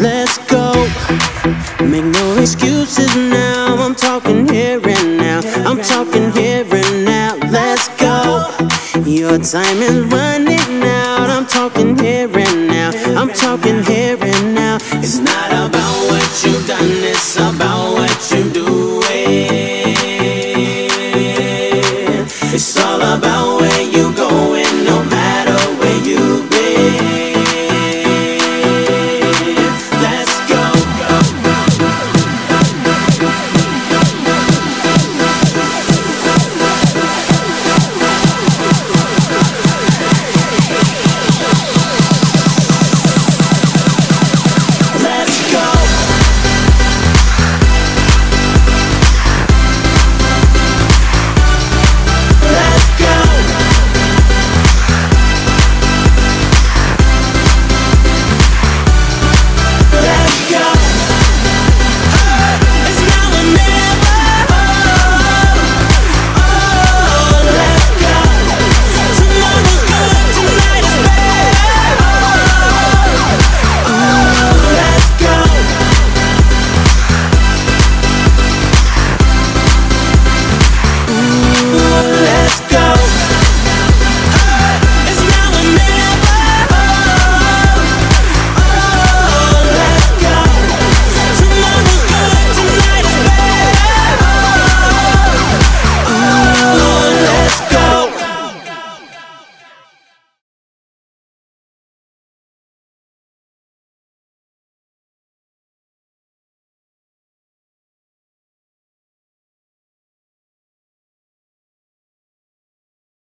Let's go. Make no excuses now. I'm talking here and now. I'm talking here and now. Let's go. Your time is running out. I'm talking here and now. I'm talking here about where you going.